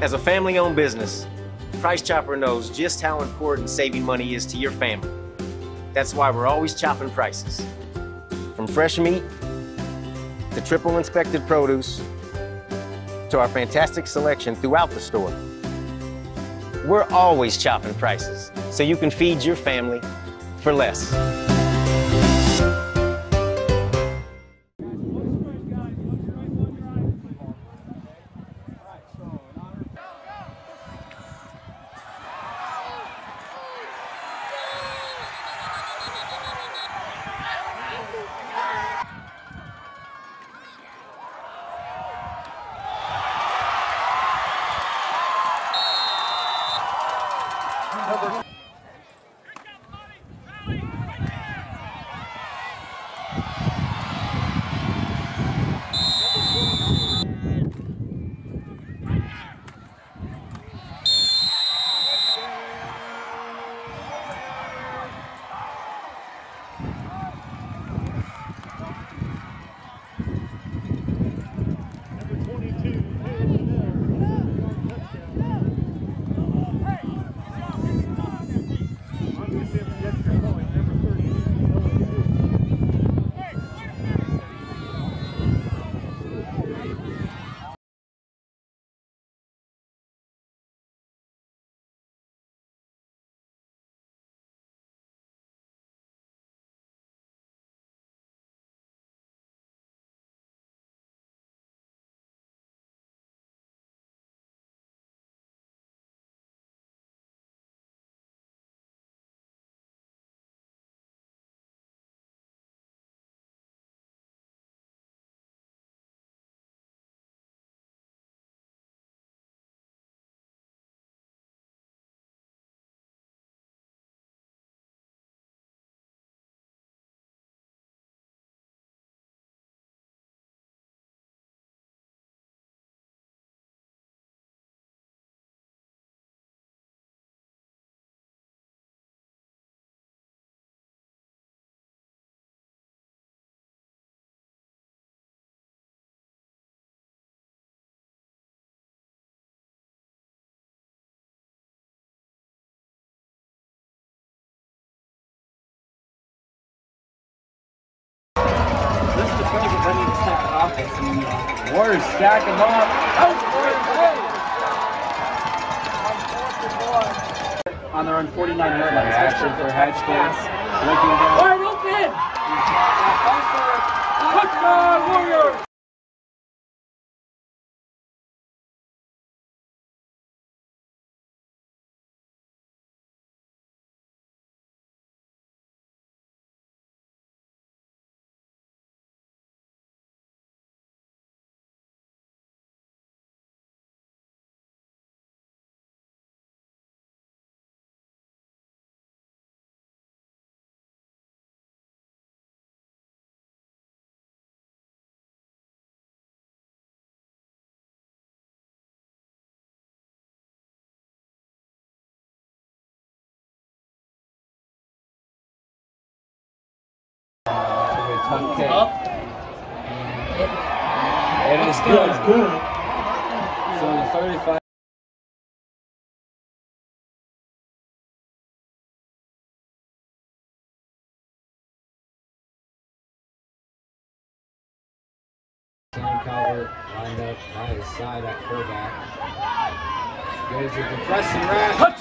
As a family owned business, Price Chopper knows just how important saving money is to your family. That's why we're always chopping prices. From fresh meat to triple inspected produce to our fantastic selection throughout the store. We're always chopping prices so you can feed your family for less. Yes, sir. Warriors stack them up. On their own 49 yard line. Action for Hedgkins. Looking down. Wide open! Touchdown, Warriors! Tough kick. It is good. So the 35. Sam Calvert lined up by his side at fullback. Goes to the pressing rack.